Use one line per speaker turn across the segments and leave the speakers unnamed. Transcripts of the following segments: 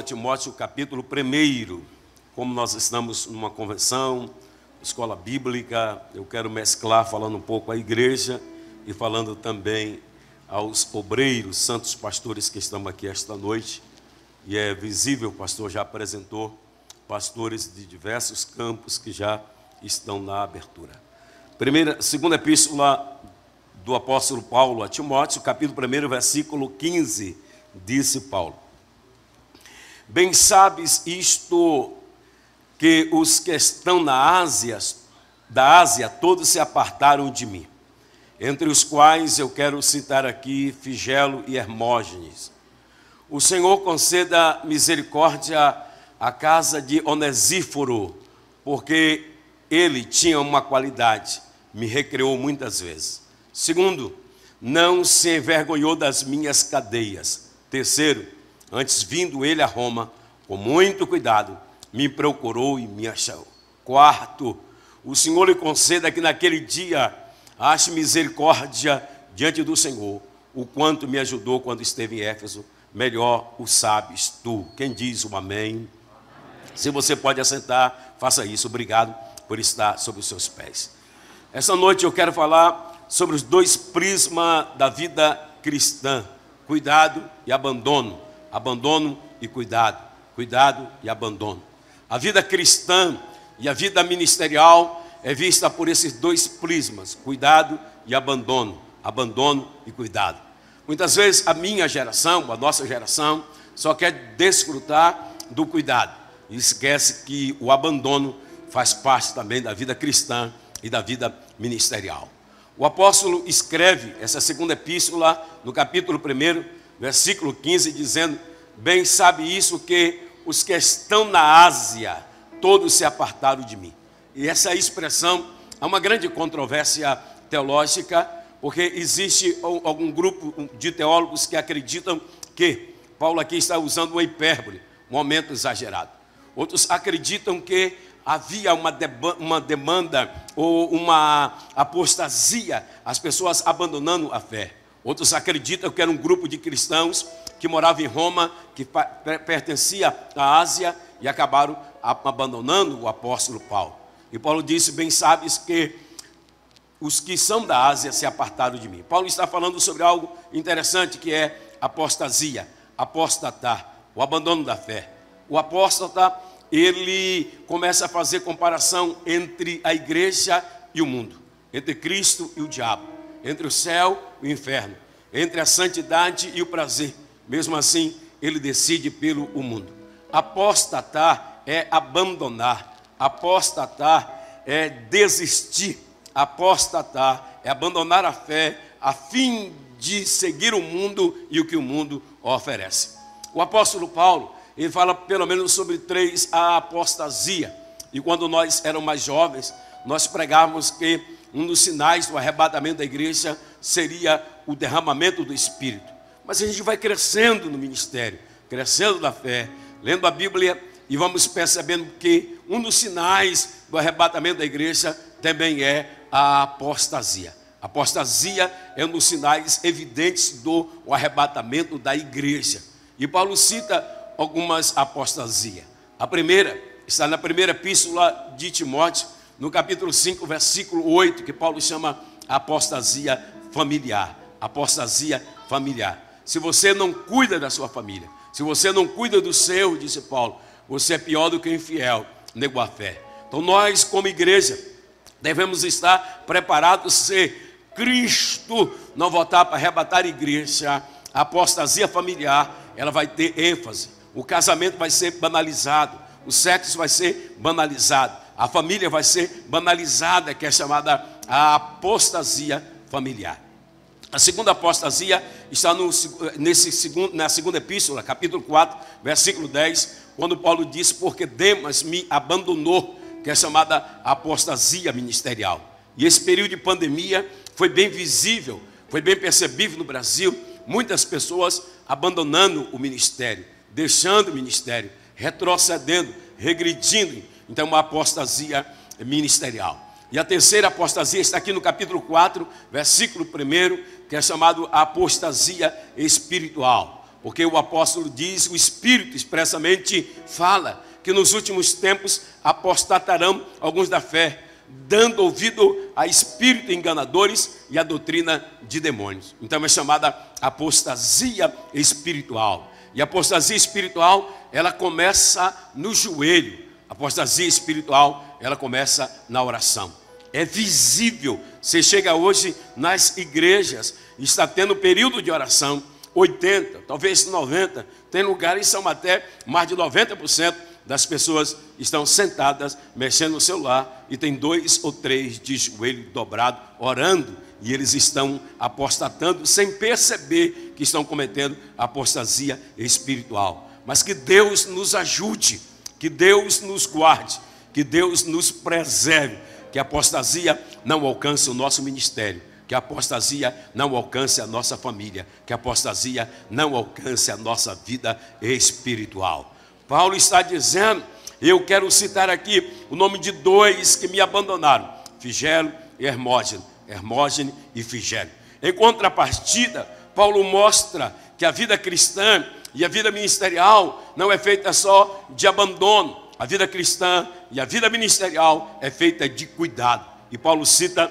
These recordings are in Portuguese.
A Timóteo, capítulo 1. Como nós estamos numa convenção, escola bíblica, eu quero mesclar falando um pouco à igreja e falando também aos obreiros, santos pastores que estão aqui esta noite. E é visível, o pastor já apresentou pastores de diversos campos que já estão na abertura. Primeira, segunda epístola do apóstolo Paulo a Timóteo, capítulo 1, versículo 15, disse Paulo: Bem sabes isto que os que estão na Ásia, da Ásia, todos se apartaram de mim, entre os quais eu quero citar aqui Figelo e Hermógenes. O Senhor conceda misericórdia à casa de Onesíforo, porque ele tinha uma qualidade, me recreou muitas vezes. Segundo, não se envergonhou das minhas cadeias. Terceiro, Antes vindo ele a Roma, com muito cuidado, me procurou e me achou. Quarto, o Senhor lhe conceda que naquele dia ache misericórdia diante do Senhor, o quanto me ajudou quando esteve em Éfeso, melhor o sabes tu. Quem diz o amém? amém? Se você pode assentar, faça isso. Obrigado por estar sobre os seus pés. Essa noite eu quero falar sobre os dois prismas da vida cristã: cuidado e abandono abandono e cuidado, cuidado e abandono. A vida cristã e a vida ministerial é vista por esses dois prismas, cuidado e abandono, abandono e cuidado. Muitas vezes a minha geração, a nossa geração, só quer desfrutar do cuidado e esquece que o abandono faz parte também da vida cristã e da vida ministerial. O apóstolo escreve essa segunda epístola no capítulo 1, versículo 15, dizendo: Bem sabe isso que os que estão na Ásia, todos se apartaram de mim. E essa expressão é uma grande controvérsia teológica, porque existe algum grupo de teólogos que acreditam que Paulo aqui está usando uma hipérbole, um momento exagerado. Outros acreditam que havia uma, uma demanda ou uma apostasia, as pessoas abandonando a fé. Outros acreditam que era um grupo de cristãos que moravam em Roma, que pertencia à Ásia e acabaram abandonando o apóstolo Paulo. E Paulo disse: Bem sabes que os que são da Ásia se apartaram de mim. Paulo está falando sobre algo interessante que é apostasia, apostatar, o abandono da fé. O apóstata, ele começa a fazer comparação entre a igreja e o mundo, entre Cristo e o diabo entre o céu e o inferno, entre a santidade e o prazer. Mesmo assim, ele decide pelo o mundo. Apostatar é abandonar, apostatar é desistir, apostatar é abandonar a fé a fim de seguir o mundo e o que o mundo oferece. O apóstolo Paulo, ele fala pelo menos sobre três a apostasia. E quando nós éramos mais jovens, nós pregávamos que um dos sinais do arrebatamento da igreja seria o derramamento do Espírito. Mas a gente vai crescendo no ministério, crescendo na fé, lendo a Bíblia e vamos percebendo que um dos sinais do arrebatamento da igreja também é a apostasia. A apostasia é um dos sinais evidentes do arrebatamento da igreja. E Paulo cita algumas apostasias. A primeira está na primeira epístola de Timóteo, no capítulo 5, versículo 8, que Paulo chama apostasia familiar. Apostasia familiar. Se você não cuida da sua família, se você não cuida do seu, disse Paulo, você é pior do que o infiel, negou a fé. Então nós, como igreja, devemos estar preparados se Cristo não voltar para arrebatar a igreja, a apostasia familiar, ela vai ter ênfase. O casamento vai ser banalizado, o sexo vai ser banalizado a família vai ser banalizada, que é chamada a apostasia familiar. A segunda apostasia está no, nesse segundo, na segunda epístola, capítulo 4, versículo 10, quando Paulo diz: Porque Demas me abandonou, que é chamada apostasia ministerial. E esse período de pandemia foi bem visível, foi bem percebível no Brasil, muitas pessoas abandonando o ministério, deixando o ministério, retrocedendo, regredindo então, uma apostasia ministerial. E a terceira apostasia está aqui no capítulo 4, versículo 1, que é chamado apostasia espiritual. porque o apóstolo diz, o Espírito expressamente fala que nos últimos tempos apostatarão alguns da fé, dando ouvido a espíritos enganadores e a doutrina de demônios. Então é chamada apostasia espiritual. E a apostasia espiritual, ela começa no joelho. A apostasia espiritual, ela começa na oração. É visível. Você chega hoje nas igrejas, está tendo período de oração, 80, talvez 90. Tem lugares são até mais de 90% das pessoas estão sentadas, mexendo no celular, e tem dois ou três de joelho dobrado, orando, e eles estão apostatando sem perceber que estão cometendo apostasia espiritual. Mas que Deus nos ajude, que Deus nos guarde, que Deus nos preserve, que a apostasia não alcance o nosso ministério, que a apostasia não alcance a nossa família, que a apostasia não alcance a nossa vida espiritual. Paulo está dizendo, eu quero citar aqui o nome de dois que me abandonaram: Figelo e Hermógeno. Hermógeno e Figelo. Em contrapartida, Paulo mostra que a vida cristã e a vida ministerial não é feita só de abandono. A vida cristã e a vida ministerial é feita de cuidado. E Paulo cita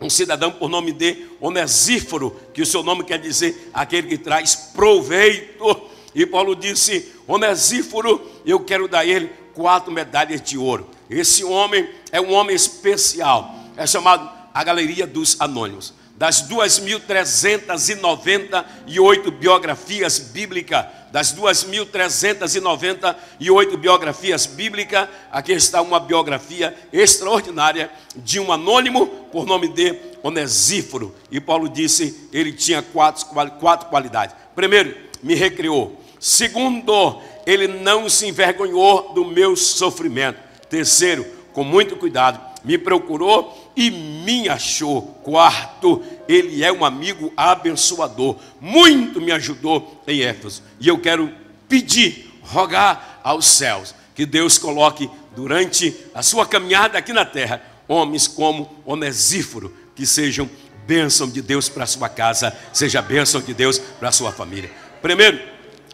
um cidadão por nome de Onesíforo, que o seu nome quer dizer aquele que traz proveito. E Paulo disse: Onesíforo, eu quero dar a ele quatro medalhas de ouro. Esse homem é um homem especial, é chamado a Galeria dos Anônimos. Das 2.398 biografias bíblicas, das 2.398 biografias bíblicas, aqui está uma biografia extraordinária de um anônimo por nome de Onesíforo. E Paulo disse, ele tinha quatro, quatro qualidades. Primeiro, me recriou. Segundo, ele não se envergonhou do meu sofrimento. Terceiro, com muito cuidado, me procurou e me achou. Quarto, ele é um amigo abençoador. Muito me ajudou em Éfeso. E eu quero pedir, rogar aos céus, que Deus coloque durante a sua caminhada aqui na terra homens como Onesíforo, que sejam bênção de Deus para a sua casa, seja bênção de Deus para a sua família. Primeiro,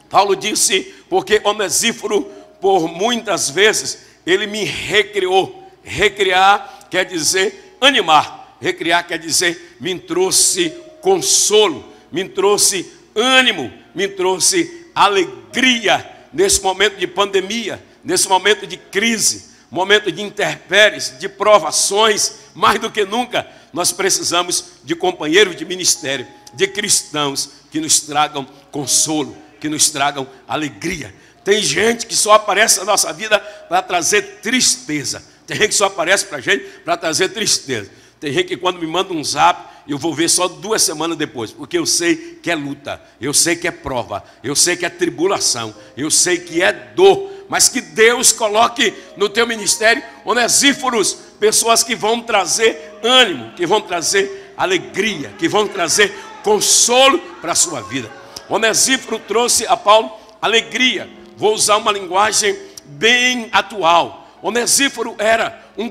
Paulo disse, porque Onesíforo, por muitas vezes, ele me recriou. Recriar quer dizer animar. Recriar quer dizer me trouxe consolo, me trouxe ânimo, me trouxe alegria nesse momento de pandemia, nesse momento de crise, momento de intempéries, de provações, mais do que nunca, nós precisamos de companheiros de ministério, de cristãos que nos tragam consolo, que nos tragam alegria. Tem gente que só aparece na nossa vida para trazer tristeza. Tem gente que só aparece para a gente para trazer tristeza. Tem gente que quando me manda um zap, eu vou ver só duas semanas depois, porque eu sei que é luta, eu sei que é prova, eu sei que é tribulação, eu sei que é dor, mas que Deus coloque no teu ministério onesíforos, pessoas que vão trazer ânimo, que vão trazer alegria, que vão trazer consolo para a sua vida. Onesíforo trouxe a Paulo alegria. Vou usar uma linguagem bem atual. Onesíforo era um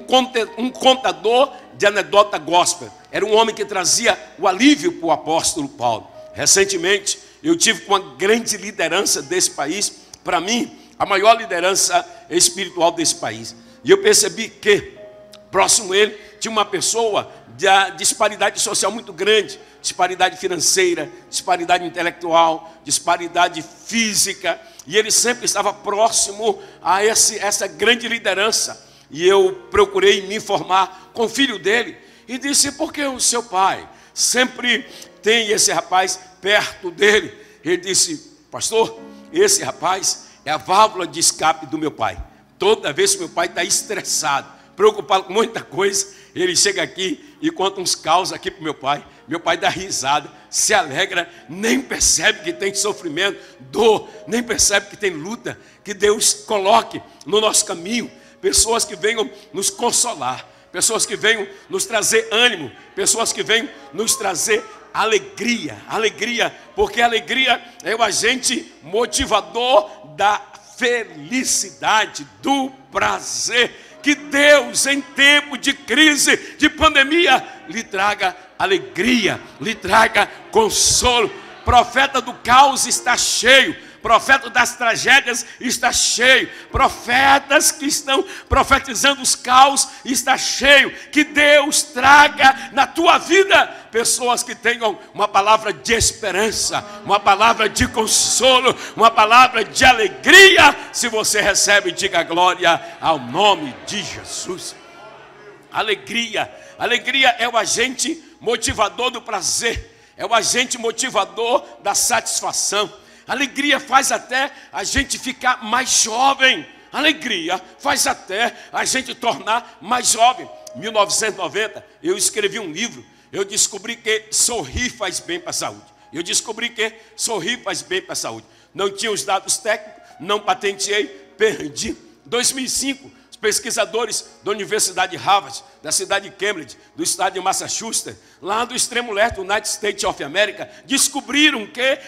contador de anedota gospel. Era um homem que trazia o alívio para o apóstolo Paulo. Recentemente, eu tive com uma grande liderança desse país, para mim, a maior liderança espiritual desse país. E eu percebi que, próximo ele, tinha uma pessoa de disparidade social muito grande disparidade financeira, disparidade intelectual, disparidade física, e ele sempre estava próximo a esse, essa grande liderança. E eu procurei me informar com o filho dele e disse: por que o seu pai sempre tem esse rapaz perto dele? Ele disse: Pastor, esse rapaz é a válvula de escape do meu pai. Toda vez que meu pai está estressado, preocupado com muita coisa, ele chega aqui e conta uns caos aqui para meu pai. Meu pai dá risada, se alegra, nem percebe que tem sofrimento, dor, nem percebe que tem luta. Que Deus coloque no nosso caminho pessoas que venham nos consolar, pessoas que venham nos trazer ânimo, pessoas que venham nos trazer alegria, alegria, porque alegria é o agente motivador da felicidade, do prazer que Deus, em tempo de crise, de pandemia, lhe traga alegria, lhe traga consolo. Profeta do caos está cheio profeta das tragédias está cheio, profetas que estão profetizando os caos está cheio. Que Deus traga na tua vida pessoas que tenham uma palavra de esperança, uma palavra de consolo, uma palavra de alegria. Se você recebe, diga glória ao nome de Jesus. Alegria, alegria é o agente motivador do prazer, é o agente motivador da satisfação. Alegria faz até a gente ficar mais jovem. Alegria faz até a gente tornar mais jovem. 1990, eu escrevi um livro. Eu descobri que sorrir faz bem para a saúde. Eu descobri que sorrir faz bem para a saúde. Não tinha os dados técnicos, não patenteei, perdi. 2005, os pesquisadores da Universidade de Harvard, da cidade de Cambridge, do estado de Massachusetts, lá do extremo leste do United States of America, descobriram que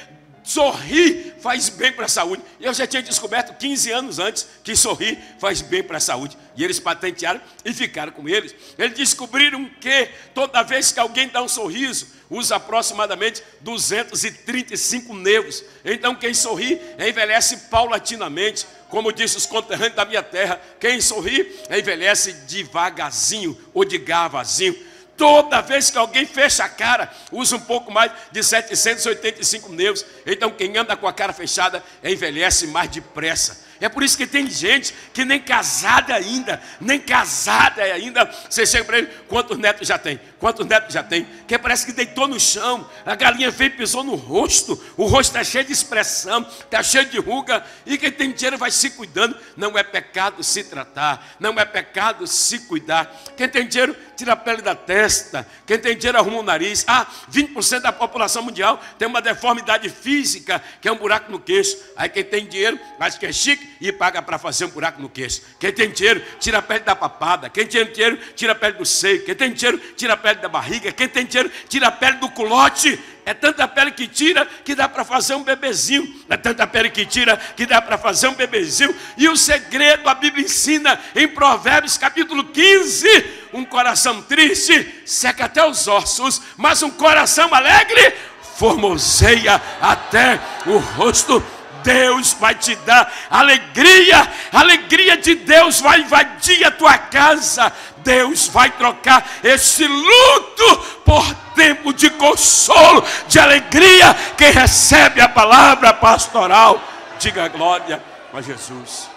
sorrir faz bem para a saúde. Eu já tinha descoberto 15 anos antes que sorrir faz bem para a saúde. E eles patentearam e ficaram com eles. Eles descobriram que toda vez que alguém dá um sorriso, usa aproximadamente 235 nervos. Então quem sorri envelhece paulatinamente. Como disse os conterrâneos da minha terra, quem sorri envelhece devagarzinho ou de gavazinho. Toda vez que alguém fecha a cara, usa um pouco mais de 785 nervos. Então, quem anda com a cara fechada envelhece mais depressa. É por isso que tem gente que nem casada ainda, nem casada ainda. Você chega para ele, quantos netos já tem? Quantos netos já tem? Que parece que deitou no chão, a galinha veio e pisou no rosto, o rosto está cheio de expressão, está cheio de ruga, e quem tem dinheiro vai se cuidando. Não é pecado se tratar, não é pecado se cuidar. Quem tem dinheiro, tira a pele da testa, quem tem dinheiro arruma o nariz. Ah, 20% da população mundial tem uma deformidade física, que é um buraco no queixo. Aí quem tem dinheiro, acha que é chique, e paga para fazer um buraco no queixo. Quem tem dinheiro, tira a pele da papada. Quem tem dinheiro, tira a pele do seio. Quem tem dinheiro, tira a pele da barriga. Quem tem dinheiro, tira a pele do culote. É tanta pele que tira que dá para fazer um bebezinho. É tanta pele que tira que dá para fazer um bebezinho. E o segredo, a Bíblia ensina em Provérbios capítulo 15: um coração triste seca até os ossos, mas um coração alegre formoseia até o rosto. Deus vai te dar alegria, alegria de Deus vai invadir a tua casa. Deus vai trocar esse luto por tempo de consolo, de alegria. Quem recebe a palavra pastoral, diga glória a Jesus.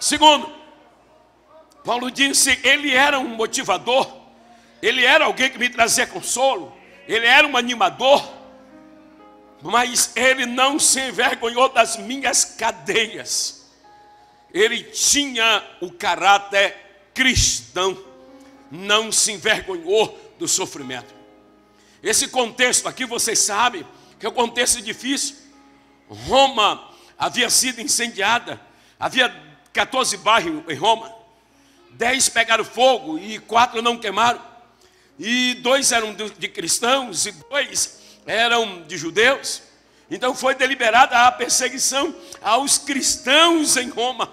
Segundo, Paulo disse: ele era um motivador, ele era alguém que me trazia consolo, ele era um animador mas ele não se envergonhou das minhas cadeias. Ele tinha o caráter cristão, não se envergonhou do sofrimento. Esse contexto aqui, vocês sabem, que é um contexto difícil. Roma havia sido incendiada, havia 14 bairros em Roma, 10 pegaram fogo e quatro não queimaram, e dois eram de cristãos e dois eram de judeus. Então foi deliberada a perseguição aos cristãos em Roma.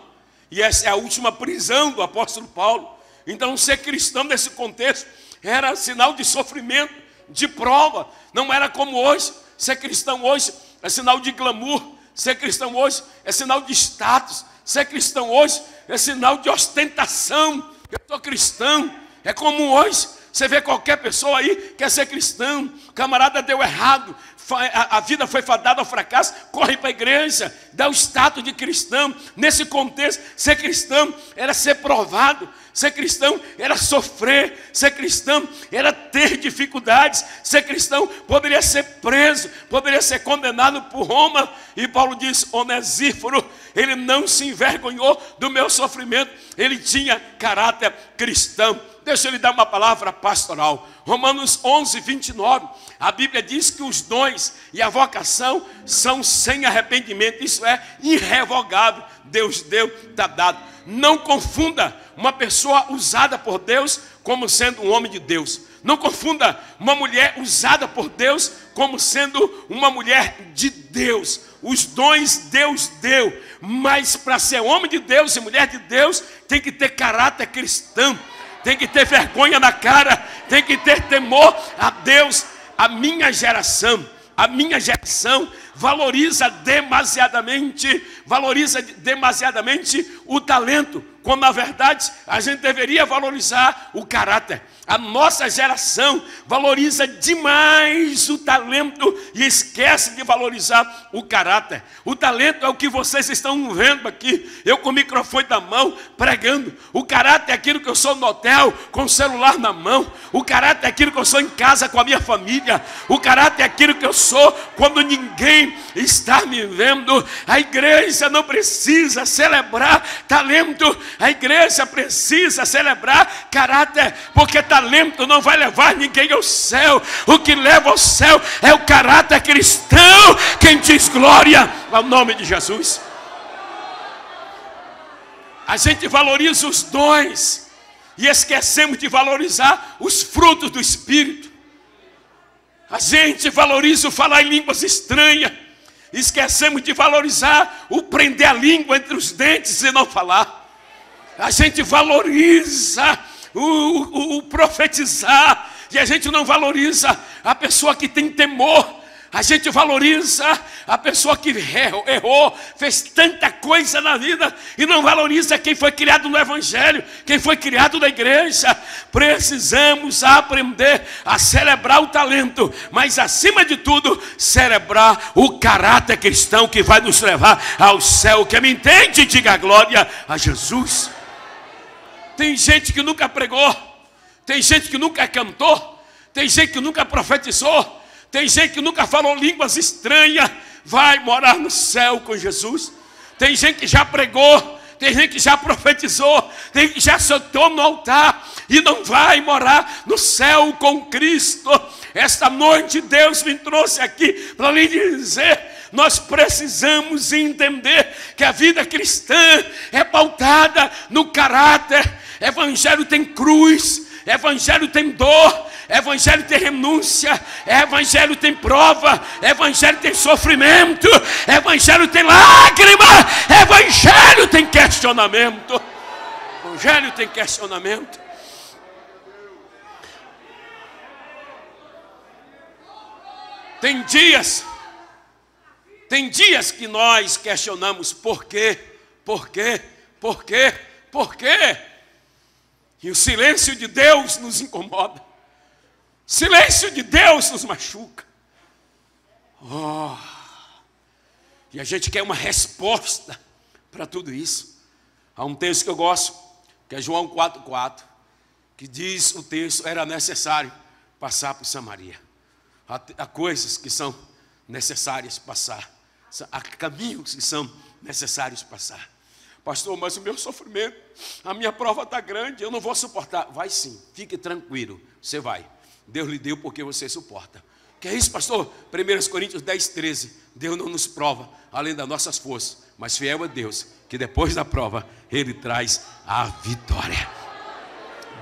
E essa é a última prisão do apóstolo Paulo. Então ser cristão nesse contexto era sinal de sofrimento, de prova. Não era como hoje. Ser cristão hoje é sinal de glamour. Ser cristão hoje é sinal de status. Ser cristão hoje é sinal de ostentação. Eu sou cristão. É como hoje. Você vê qualquer pessoa aí quer ser cristão, camarada deu errado, a vida foi fadada ao fracasso, corre para a igreja, dá o status de cristão. Nesse contexto, ser cristão era ser provado, ser cristão era sofrer, ser cristão era ter dificuldades, ser cristão poderia ser preso, poderia ser condenado por Roma. E Paulo diz: Onesíforo, ele não se envergonhou do meu sofrimento, ele tinha caráter cristão. Deixa eu lhe dar uma palavra pastoral. Romanos 11, 29. A Bíblia diz que os dons e a vocação são sem arrependimento. Isso é irrevogável. Deus deu, está dado. Não confunda uma pessoa usada por Deus como sendo um homem de Deus. Não confunda uma mulher usada por Deus como sendo uma mulher de Deus. Os dons Deus deu, mas para ser homem de Deus e mulher de Deus, tem que ter caráter cristão tem que ter vergonha na cara, tem que ter temor a Deus. a minha geração, a minha geração valoriza demasiadamente, valoriza demasiadamente o talento, quando na verdade a gente deveria valorizar o caráter. A nossa geração valoriza demais o talento e esquece de valorizar o caráter. O talento é o que vocês estão vendo aqui, eu com o microfone na mão, pregando. O caráter é aquilo que eu sou no hotel, com o celular na mão. O caráter é aquilo que eu sou em casa com a minha família. O caráter é aquilo que eu sou quando ninguém está me vendo. A igreja não precisa celebrar talento, a igreja precisa celebrar caráter, porque talento não vai levar ninguém ao céu. O que leva ao céu é o caráter cristão. Quem diz glória ao nome de Jesus. A gente valoriza os dons e esquecemos de valorizar os frutos do Espírito. A gente valoriza o falar em línguas estranhas, esquecemos de valorizar o prender a língua entre os dentes e não falar. A gente valoriza o, o, o profetizar, e a gente não valoriza a pessoa que tem temor. A gente valoriza a pessoa que errou, fez tanta coisa na vida e não valoriza quem foi criado no Evangelho, quem foi criado na igreja. Precisamos aprender a celebrar o talento, mas acima de tudo, celebrar o caráter cristão que vai nos levar ao céu. Quem me entende, diga glória a Jesus. Tem gente que nunca pregou, tem gente que nunca cantou, tem gente que nunca profetizou, tem gente que nunca falou línguas estranhas, vai morar no céu com Jesus. Tem gente que já pregou, tem gente que já profetizou, tem gente que já soltou no altar e não vai morar no céu com Cristo. Esta noite Deus me trouxe aqui para lhe dizer: nós precisamos entender que a vida cristã é pautada no caráter Evangelho tem cruz, Evangelho tem dor, Evangelho tem renúncia, Evangelho tem prova, Evangelho tem sofrimento, Evangelho tem lágrima, Evangelho tem questionamento. Evangelho tem questionamento. Tem dias, tem dias que nós questionamos por quê, por quê, por quê, por quê. E o silêncio de Deus nos incomoda. Silêncio de Deus nos machuca. Oh. E a gente quer uma resposta para tudo isso. Há um texto que eu gosto, que é João 4,4, que diz o texto: era necessário passar por Samaria. Há, há coisas que são necessárias passar, há caminhos que são necessários passar. Pastor, mas o meu sofrimento, a minha prova está grande, eu não vou suportar. Vai sim, fique tranquilo, você vai. Deus lhe deu porque você suporta. Que é isso, pastor? 1 Coríntios 10, 13. Deus não nos prova além das nossas forças, mas fiel é Deus, que depois da prova, Ele traz a vitória.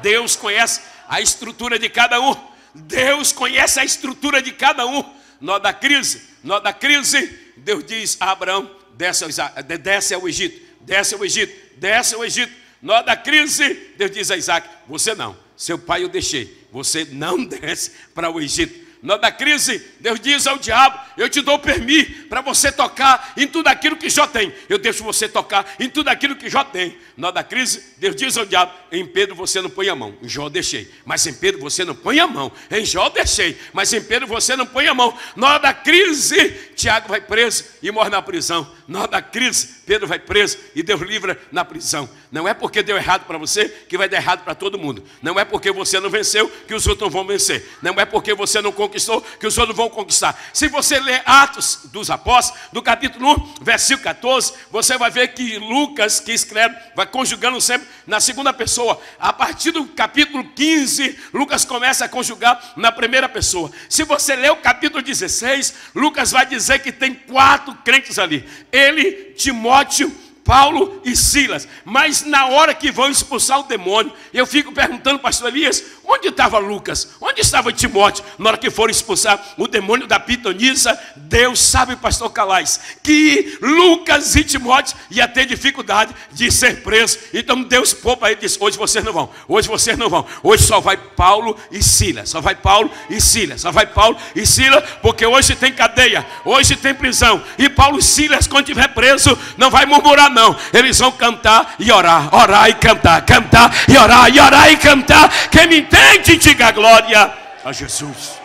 Deus conhece a estrutura de cada um. Deus conhece a estrutura de cada um. Nó da crise, nó da crise, Deus diz a Abraão: desce ao, desce ao Egito desce ao Egito, desce ao Egito. Na hora da crise, Deus diz a Isaac: Você não, seu pai eu deixei, você não desce para o Egito na da crise, Deus diz ao diabo: Eu te dou permissão para você tocar em tudo aquilo que já tem. Eu deixo você tocar em tudo aquilo que já tem. Na da crise, Deus diz ao diabo: Em Pedro você não põe a mão. Em Jó deixei. Mas em Pedro você não põe a mão. Em Jó deixei. Mas em Pedro você não põe a mão. Na hora da crise, Tiago vai preso e morre na prisão. Na hora da crise, Pedro vai preso e Deus livra na prisão. Não é porque deu errado para você que vai dar errado para todo mundo. Não é porque você não venceu que os outros não vão vencer. Não é porque você não conquistou que os outros vão conquistar. Se você ler Atos dos Apóstolos, do capítulo 1, versículo 14, você vai ver que Lucas, que escreve, vai conjugando sempre na segunda pessoa. A partir do capítulo 15, Lucas começa a conjugar na primeira pessoa. Se você ler o capítulo 16, Lucas vai dizer que tem quatro crentes ali. Ele, Timóteo, Paulo e Silas. Mas na hora que vão expulsar o demônio, eu fico perguntando, pastor Elias, Onde estava Lucas? Onde estava Timóteo? Na hora que foram expulsar o demônio da pitonisa, Deus sabe, pastor Calais, que Lucas e Timóteo ia ter dificuldade de ser preso. Então Deus poupa ele disse: Hoje vocês não vão, hoje vocês não vão. Hoje só vai Paulo e Silas, só vai Paulo e Silas, só vai Paulo e Silas, porque hoje tem cadeia, hoje tem prisão. E Paulo e Silas, quando estiver preso, não vai murmurar, não. Eles vão cantar e orar, orar e cantar, cantar e orar, e orar e cantar. Quem me entende, diga glória a Jesus.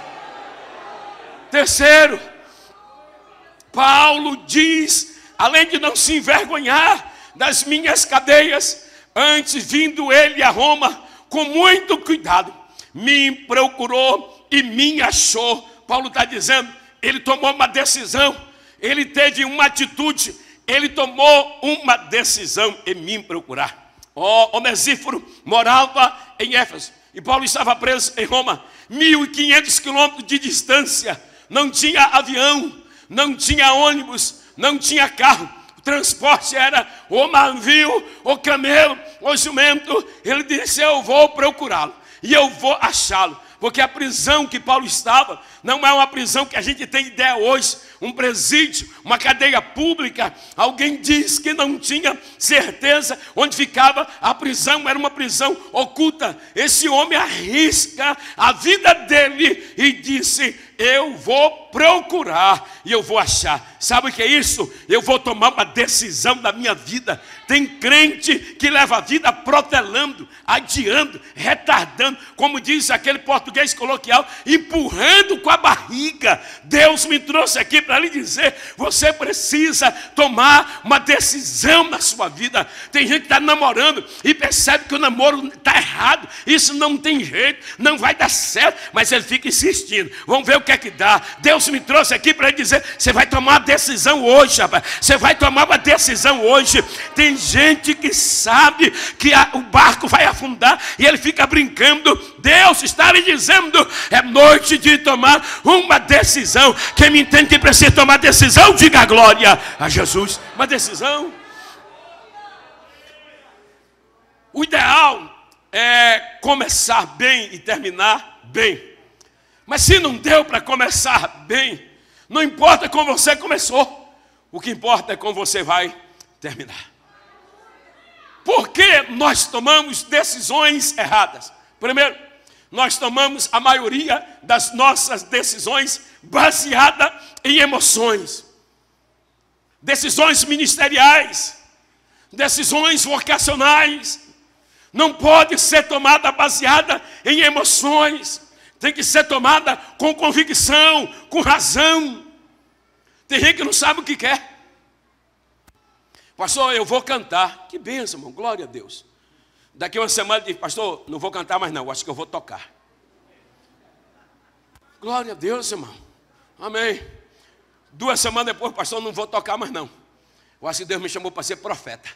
Terceiro, Paulo diz, além de não se envergonhar das minhas cadeias, antes vindo ele a Roma, com muito cuidado, me procurou e me achou. Paulo está dizendo, ele tomou uma decisão, ele teve uma atitude, ele tomou uma decisão em me procurar. Oh, Onesíforo morava em Éfeso e Paulo estava preso em Roma, 1.500 quilômetros de distância. Não tinha avião, não tinha ônibus, não tinha carro. O transporte era o navio, o camelo, o jumento. Ele disse: Eu vou procurá-lo e eu vou achá-lo. Porque a prisão que Paulo estava não é uma prisão que a gente tem ideia hoje, um presídio, uma cadeia pública. Alguém diz que não tinha certeza onde ficava a prisão, era uma prisão oculta. Esse homem arrisca a vida dele e disse: Eu vou procurar e eu vou achar. Sabe o que é isso? Eu vou tomar uma decisão da minha vida. Tem crente que leva a vida protelando, adiando, retardando, como diz aquele português coloquial, empurrando com a barriga. Deus me trouxe aqui para lhe dizer: você precisa tomar uma decisão na sua vida. Tem gente que está namorando e percebe que o namoro está errado, isso não tem jeito, não vai dar certo, mas ele fica insistindo. Vamos ver o que é que dá. Deus me trouxe aqui para dizer: você vai tomar uma decisão hoje, rapaz. Você vai tomar uma decisão hoje. Tem gente que sabe que a, o barco vai afundar e ele fica brincando. Deus está lhe dizendo: é noite de tomar uma decisão. Quem me entende que precisa tomar decisão, diga glória a Jesus. Uma decisão. O ideal é começar bem e terminar bem. Mas se não deu para começar bem, não importa como você começou, o que importa é como você vai terminar. Porque nós tomamos decisões erradas? Primeiro, nós tomamos a maioria das nossas decisões baseada em emoções. Decisões ministeriais, decisões vocacionais, não pode ser tomada baseada em emoções, tem que ser tomada com convicção, com razão. Tem gente que não sabe o que quer. Pastor, eu vou cantar. Que benção, irmão, glória a Deus. Daqui uma semana diz, pastor, não vou cantar mais não, acho que eu vou tocar. Glória a Deus, irmão. Amém. Duas semanas depois, pastor, não vou tocar mais não. Eu acho que Deus me chamou para ser profeta.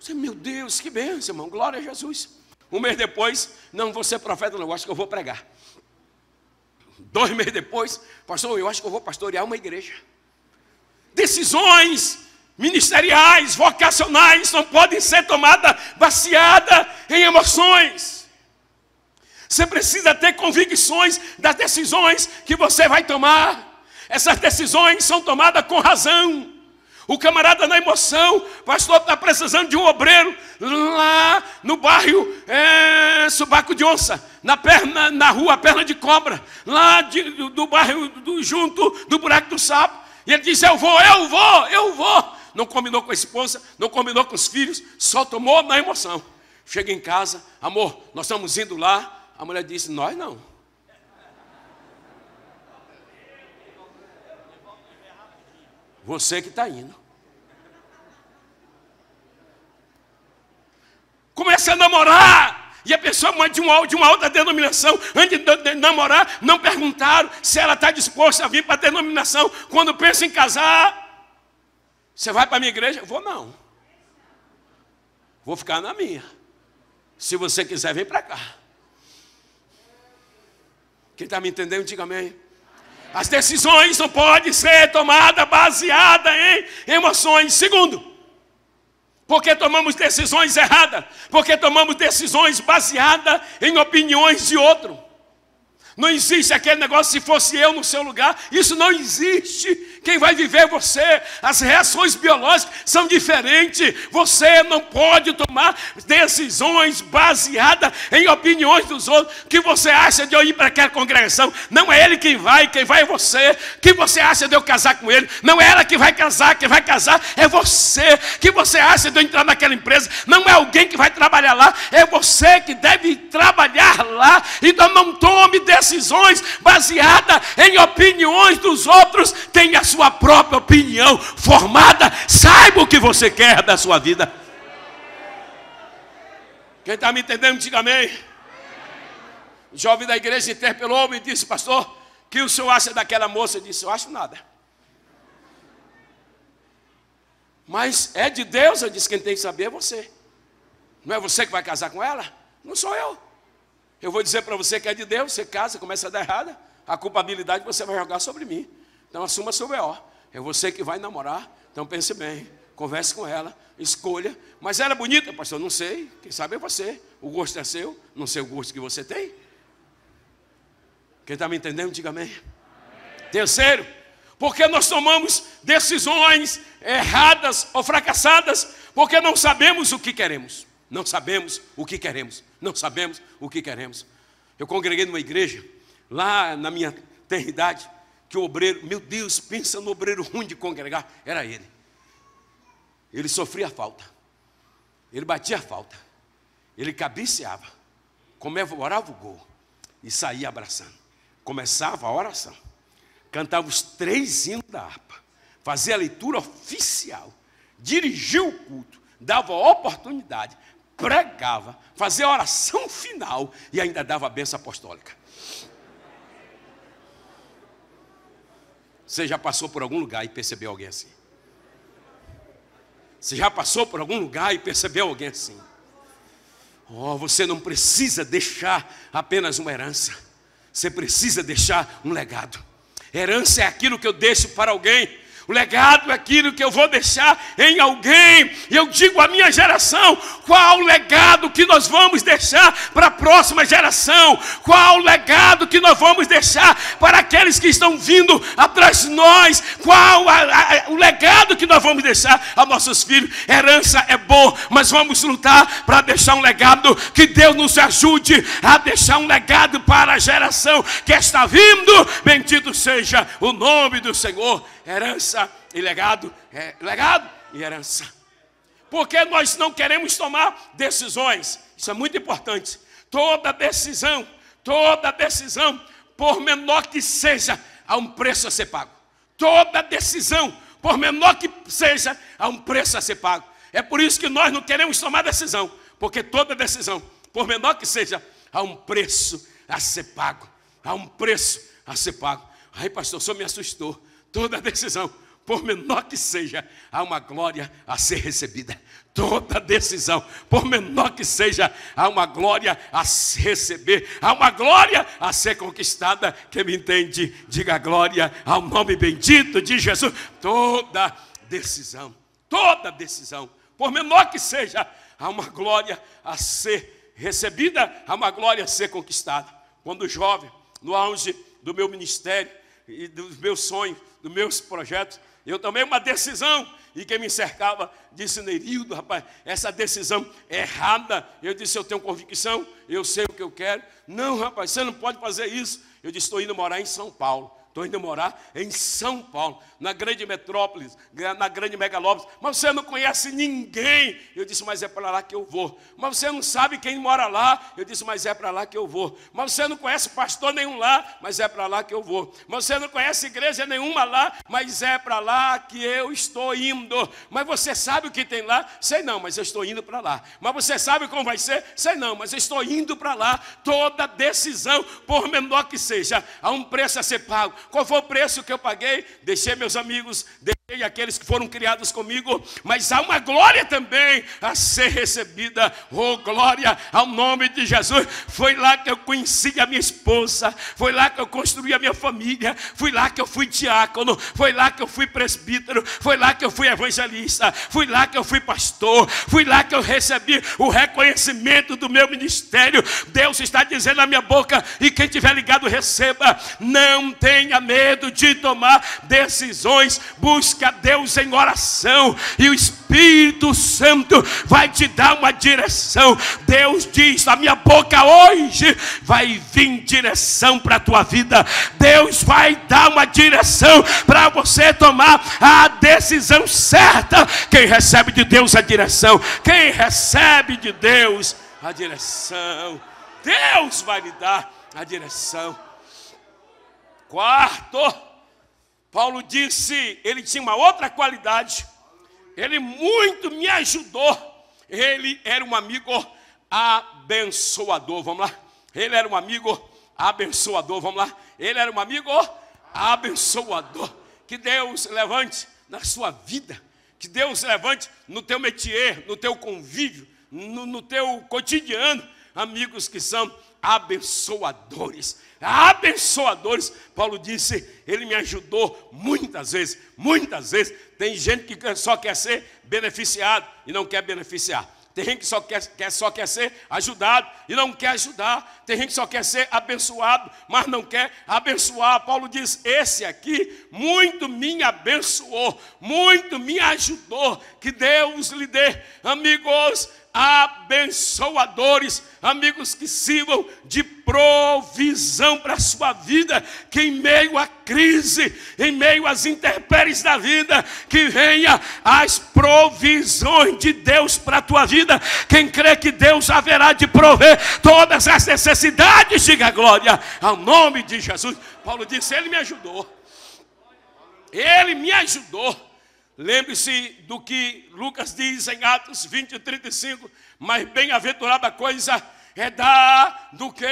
Você, meu Deus, que benção, irmão. Glória a Jesus. Um mês depois, não vou ser profeta, não. Eu acho que eu vou pregar. Dois meses depois, pastor, eu acho que eu vou pastorear uma igreja. Decisões ministeriais, vocacionais, não podem ser tomadas baseadas em emoções. Você precisa ter convicções das decisões que você vai tomar. Essas decisões são tomadas com razão. O camarada na emoção, pastor está precisando de um obreiro lá no bairro é, Subaco de Onça, na perna, na rua Perna de Cobra, lá de, do, do bairro do, junto do buraco do sapo. E ele disse: Eu vou, eu vou, eu vou não combinou com a esposa, não combinou com os filhos, só tomou na emoção. Chega em casa, amor, nós estamos indo lá. A mulher disse: Nós não. Você que está indo. Começa a namorar. E a pessoa de uma, de uma outra denominação, antes de namorar, não perguntaram se ela está disposta a vir para a denominação. Quando pensa em casar, você vai para a minha igreja? Vou não. Vou ficar na minha. Se você quiser, vem para cá. Quem está me entendendo, diga amém. As decisões não podem ser tomadas baseadas em emoções. Segundo, porque tomamos decisões erradas, porque tomamos decisões baseadas em opiniões de outro. Não existe aquele negócio, se fosse eu no seu lugar, isso não existe. Quem vai viver é você. As reações biológicas são diferentes. Você não pode tomar decisões baseadas em opiniões dos outros. O que você acha de eu ir para aquela congregação? Não é ele quem vai, quem vai é você. O que você acha de eu casar com ele? Não é ela que vai casar, quem vai casar é você. O que você acha de eu entrar naquela empresa? Não é alguém que vai trabalhar lá, é você que deve trabalhar lá. Então não tome decisões decisões baseadas em opiniões dos outros, tenha a sua própria opinião formada, saiba o que você quer da sua vida. Quem está me entendendo, diga amém. O jovem da igreja interpelou-me e disse, pastor, que o senhor acha daquela moça? Eu disse, eu acho nada. Mas é de Deus, eu disse, quem tem que saber é você. Não é você que vai casar com ela? Não sou eu. Eu vou dizer para você que é de Deus, você casa, começa a dar errada, a culpabilidade você vai jogar sobre mim. Então assuma seu B.O. É você que vai namorar, então pense bem, converse com ela, escolha. Mas ela é bonita, pastor? Não sei, quem sabe é você. O gosto é seu, não sei o gosto que você tem. Quem está me entendendo, diga amém. amém. Terceiro, porque nós tomamos decisões erradas ou fracassadas, porque não sabemos o que queremos. Não sabemos o que queremos. Não sabemos o que queremos. Eu congreguei numa igreja, lá na minha idade, que o obreiro, meu Deus, pensa no obreiro ruim de congregar, era ele. Ele sofria falta. Ele batia falta. Ele cabeceava. Comemorava o gol. E saía abraçando. Começava a oração. Cantava os três hinos da harpa. Fazia a leitura oficial. Dirigia o culto. Dava oportunidade pregava, fazia a oração final e ainda dava a benção apostólica. Você já passou por algum lugar e percebeu alguém assim? Você já passou por algum lugar e percebeu alguém assim? Oh, você não precisa deixar apenas uma herança. Você precisa deixar um legado. Herança é aquilo que eu deixo para alguém o legado é aquilo que eu vou deixar em alguém. E eu digo à minha geração: qual o legado que nós vamos deixar para a próxima geração? Qual o legado que nós vamos deixar para aqueles que estão vindo atrás de nós? Qual a, a, o legado que nós vamos deixar aos nossos filhos? Herança é bom, mas vamos lutar para deixar um legado. Que Deus nos ajude a deixar um legado para a geração que está vindo. Bendito seja o nome do Senhor herança e legado, é, legado e herança. Porque nós não queremos tomar decisões, isso é muito importante. Toda decisão, toda decisão, por menor que seja, há um preço a ser pago. Toda decisão, por menor que seja, há um preço a ser pago. É por isso que nós não queremos tomar decisão, porque toda decisão, por menor que seja, há um preço a ser pago. Há um preço a ser pago. Ai, pastor, o senhor me assustou. Toda decisão, por menor que seja, há uma glória a ser recebida. Toda decisão, por menor que seja, há uma glória a receber, há uma glória a ser conquistada. Quem me entende, diga glória ao nome bendito de Jesus. Toda decisão, toda decisão, por menor que seja, há uma glória a ser recebida, há uma glória a ser conquistada. Quando jovem, no auge do meu ministério e dos meus sonhos, dos meus projetos, eu tomei uma decisão e quem me cercava disse, Nerildo, rapaz, essa decisão é errada. Eu disse, eu tenho convicção, eu sei o que eu quero. Não, rapaz, você não pode fazer isso. Eu disse, estou indo morar em São Paulo. Estou indo morar em São Paulo, na grande metrópole, na grande megalópole. Mas você não conhece ninguém. Eu disse, mas é para lá que eu vou. Mas você não sabe quem mora lá. Eu disse, mas é para lá que eu vou. Mas você não conhece pastor nenhum lá. Mas é para lá que eu vou. Mas você não conhece igreja nenhuma lá. Mas é para lá que eu estou indo. Mas você sabe o que tem lá? Sei não, mas eu estou indo para lá. Mas você sabe como vai ser? Sei não, mas eu estou indo para lá. Toda decisão, por menor que seja, há um preço a ser pago. Qual foi o preço que eu paguei? Deixei meus amigos, deixei e aqueles que foram criados comigo, mas há uma glória também a ser recebida. Oh, glória ao nome de Jesus. Foi lá que eu conheci a minha esposa, foi lá que eu construí a minha família, foi lá que eu fui diácono, foi lá que eu fui presbítero, foi lá que eu fui evangelista, foi lá que eu fui pastor, foi lá que eu recebi o reconhecimento do meu ministério. Deus está dizendo na minha boca, e quem tiver ligado, receba. Não tenha medo de tomar decisões, busque busca a Deus em oração, e o Espírito Santo vai te dar uma direção. Deus diz: a minha boca hoje vai vir direção para a tua vida. Deus vai dar uma direção para você tomar a decisão certa. Quem recebe de Deus a direção, quem recebe de Deus a direção, Deus vai lhe dar a direção. Quarto, Paulo disse, ele tinha uma outra qualidade. Ele muito me ajudou. Ele era um amigo abençoador. Vamos lá. Ele era um amigo abençoador. Vamos lá. Ele era um amigo abençoador. Que Deus levante na sua vida. Que Deus levante no teu métier, no teu convívio, no, no teu cotidiano, amigos que são abençoadores abençoadores. Paulo disse: Ele me ajudou muitas vezes, muitas vezes. Tem gente que só quer ser beneficiado e não quer beneficiar. Tem gente que só quer, quer, só quer ser ajudado e não quer ajudar. Tem gente que só quer ser abençoado, mas não quer abençoar. Paulo diz: Esse aqui muito me abençoou, muito me ajudou. Que Deus lhe dê, amigos abençoadores, amigos que sirvam de provisão para a sua vida, que em meio à crise, em meio às intempéries da vida, que venha as provisões de Deus para a tua vida. Quem crê que Deus haverá de prover todas as necessidades, diga glória ao nome de Jesus. Paulo disse: Ele me ajudou. Ele me ajudou. Lembre-se do que Lucas diz em Atos 20 e 35, mas bem-aventurada coisa é dar do que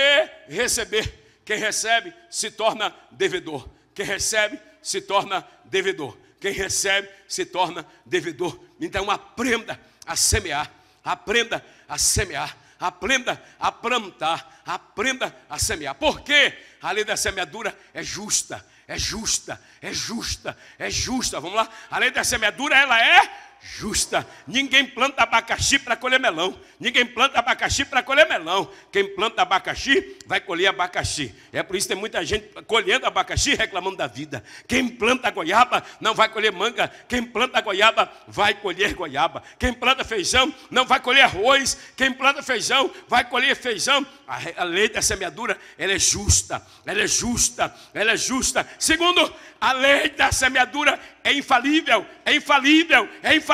receber. Quem recebe se torna devedor. Quem recebe se torna devedor. Quem recebe se torna devedor. Então aprenda a semear, aprenda a semear, aprenda a plantar, aprenda a semear. Porque a lei da semeadura é justa, é justa, é justa, é justa. Vamos lá? A lei da semeadura, ela é justa. Ninguém planta abacaxi para colher melão. Ninguém planta abacaxi para colher melão. Quem planta abacaxi vai colher abacaxi. É por isso que tem muita gente colhendo abacaxi reclamando da vida. Quem planta goiaba não vai colher manga. Quem planta goiaba vai colher goiaba. Quem planta feijão não vai colher arroz. Quem planta feijão vai colher feijão. A, lei da semeadura, ela é justa. Ela é justa. Ela é justa. Segundo, a lei da semeadura é infalível, é infalível, é infalível,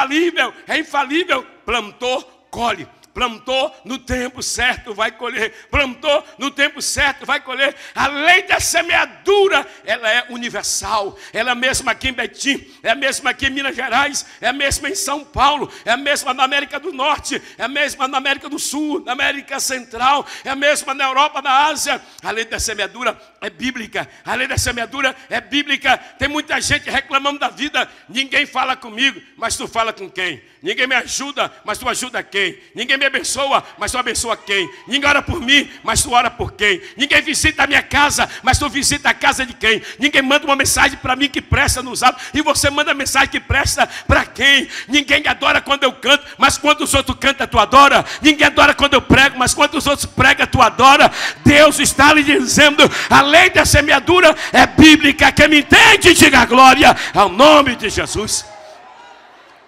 é infalível. Plantou, colhe plantou no tempo certo, vai colher. Plantou no tempo certo, vai colher. A lei da semeadura, ela é universal. Ela é mesma aqui em Betim, é a mesma aqui em Minas Gerais, é a mesma em São Paulo, é a mesma na América do Norte, é a mesma na América do Sul, na América Central, é a mesma na Europa, na Ásia. A lei da semeadura é bíblica. A lei da semeadura é bíblica. Tem muita gente reclamando da vida. Ninguém fala comigo, mas tu fala com quem? Ninguém me ajuda, mas tu ajuda quem? Ninguém me abençoa, mas tu abençoa quem? Ninguém ora por mim, mas tu ora por quem? Ninguém visita a minha casa, mas tu visita a casa de quem? Ninguém manda uma mensagem para mim que presta no zap, e você manda mensagem que presta para quem? Ninguém adora quando eu canto, mas quando os outros cantam, tu adora. Ninguém adora quando eu prego, mas quando os outros pregam, tu adora. Deus está lhe dizendo: a lei da semeadura é bíblica. Quem me entende, diga glória ao nome de Jesus.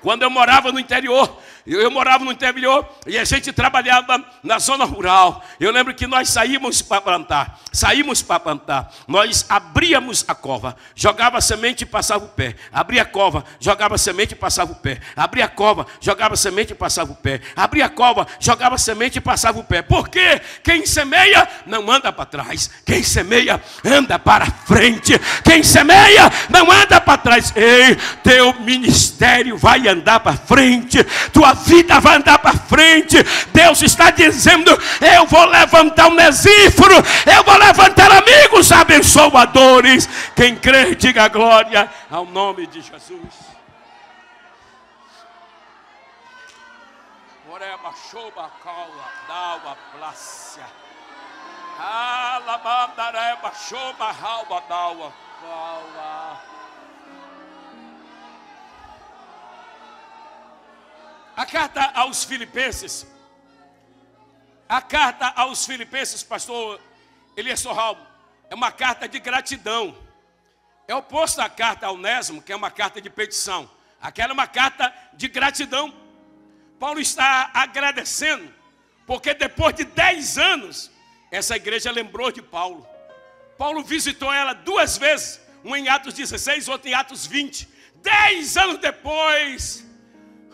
Quando eu morava no interior, eu, eu, morava no interior e a gente trabalhava na zona rural. Eu lembro que nós saímos para plantar, saímos para plantar. Nós abríamos a cova, jogava semente e passava o pé. Abria a cova, jogava semente e passava o pé. Abria a cova, jogava semente e passava o pé. Abria a cova, jogava semente e passava o pé. Porque quem semeia não anda para trás. Quem semeia anda para frente. Quem semeia não anda para trás. Ei, teu ministério vai andar para frente. Tua vida vai andar para frente. Deus está dizendo: eu vou levantar um exífero, eu vou levantar amigos abençoadores. Quem crê, diga glória ao nome de Jesus. A carta aos Filipenses, a carta aos Filipenses, pastor Elias Sorral, é uma carta de gratidão. É oposto à carta ao Onésimo, que é uma carta de petição. Aquela é uma carta de gratidão. Paulo está agradecendo, porque depois de dez anos, essa igreja lembrou de Paulo. Paulo visitou ela duas vezes, um em Atos 16, outro em Atos 20. Dez anos depois,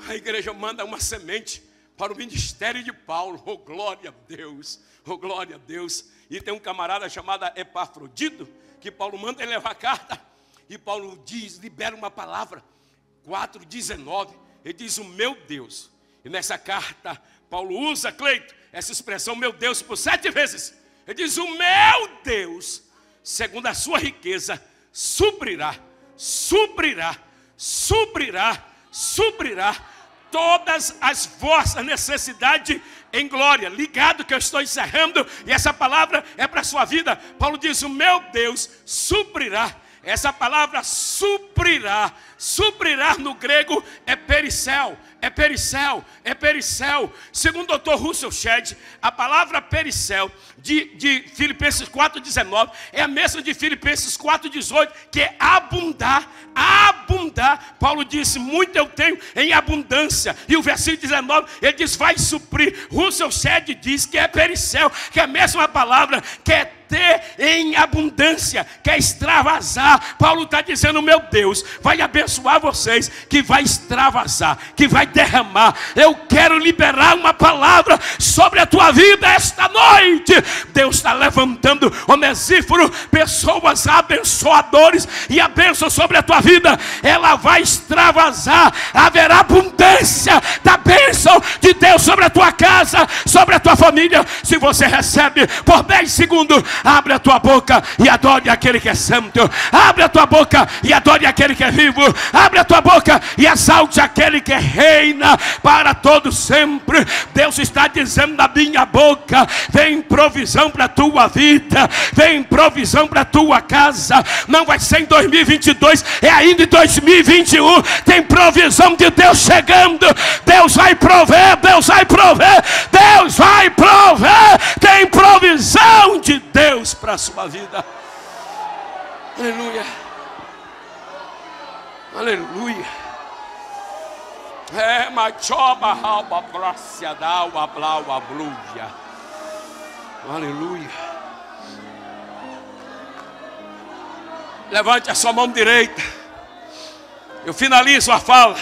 a igreja manda uma semente para o ministério de Paulo. Oh, glória a Deus! Oh, glória a Deus! E tem um camarada chamado Epafrodito, que Paulo manda ele levar a carta. E Paulo diz, libera uma palavra. 4,19. Ele diz: O meu Deus. E nessa carta, Paulo usa, Cleito, essa expressão, meu Deus, por sete vezes. Ele diz: O meu Deus, segundo a sua riqueza, suprirá, suprirá, suprirá, suprirá todas as vossas necessidades em glória. Ligado que eu estou encerrando, e essa palavra é para a sua vida. Paulo diz: O meu Deus suprirá. Essa palavra suprirá, suprirá no grego é pericel, é pericel, é pericel. Segundo o doutor Russell Shedd, a palavra pericel de, de Filipenses 4,19 é a mesma de Filipenses 4,18, que é abundar, abundar. Paulo disse: Muito eu tenho em abundância. E o versículo 19, ele diz: Vai suprir. Russell Shedd diz que é pericel, que é a mesma palavra, que é ter em abundância, quer extravasar. Paulo está dizendo: meu Deus, vai abençoar vocês, que vai extravasar, que vai derramar. Eu quero liberar uma palavra sobre a tua vida esta noite. Deus está levantando, Onesíforo, pessoas abençoadores, e a bênção sobre a tua vida, ela vai extravasar. Haverá abundância da bênção de Deus sobre a tua casa, sobre a tua família. Se você recebe por 10 segundos, Abre a tua boca e adore aquele que é santo. Abre a tua boca e adore aquele que é vivo. Abre a tua boca e exalte aquele que reina para todo sempre. Deus está dizendo na minha boca: vem provisão para a tua vida, vem provisão para a tua casa. Não vai ser em 2022, é ainda em 2021. Tem provisão de Deus chegando. Deus vai prover, Deus vai prover, Deus vai prover. Tem provisão de Deus. Para a sua vida. Aleluia. Aleluia. É, machoba, halba, brácia, daua, blaua, blúvia. Aleluia. Levante a sua mão direita. Eu finalizo a fala.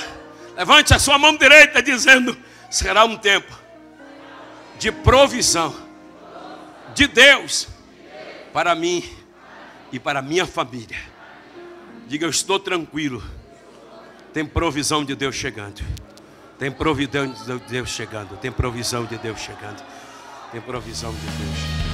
Levante a sua mão direita dizendo: será um tempo de provisão de Deus para mim e para minha família. Diga, eu estou tranquilo. Tem provisão de Deus chegando. Tem provisão de Deus chegando. Tem provisão de Deus chegando. Tem provisão de Deus chegando.